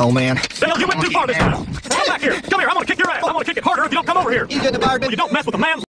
Oh man. Dale, you went too far this time. Come back here. Come here. I'm gonna kick your ass. I'm gonna kick it harder if you don't come over here. You did the Bardman? You don't mess with a man.